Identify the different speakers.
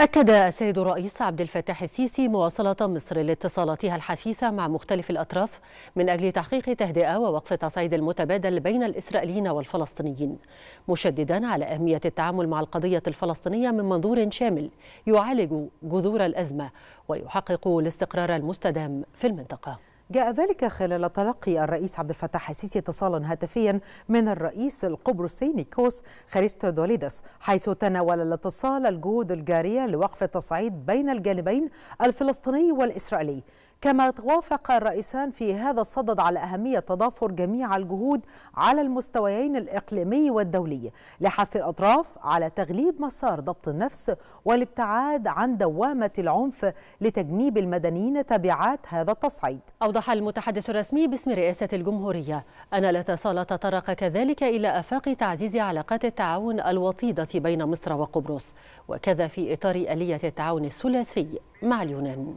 Speaker 1: أكد السيد الرئيس عبد الفتاح السيسي مواصلة مصر لاتصالاتها الحثيثة مع مختلف الأطراف من أجل تحقيق تهدئة ووقف تصعيد المتبادل بين الإسرائيليين والفلسطينيين مشددا على أهمية التعامل مع القضية الفلسطينية من منظور شامل يعالج جذور الأزمة ويحقق الاستقرار المستدام في المنطقة.
Speaker 2: جاء ذلك خلال تلقي الرئيس عبد الفتاح السيسي اتصالا هاتفيا من الرئيس القبرصي نيكوس خريستودوليدس حيث تناول الاتصال الجهود الجارية لوقف التصعيد بين الجانبين الفلسطيني والإسرائيلي. كما توافق الرئيسان في هذا الصدد على أهمية تضافر جميع الجهود على المستويين الإقليمي والدولي لحث الأطراف على تغليب مسار ضبط النفس والابتعاد عن دوامة العنف لتجنيب المدنيين تبعات هذا التصعيد.
Speaker 1: أوضح المتحدث الرسمي باسم رئاسة الجمهورية أن الاتصال تطرق كذلك إلى آفاق تعزيز علاقات التعاون الوطيدة بين مصر وقبرص وكذا في إطار آلية التعاون الثلاثي مع اليونان.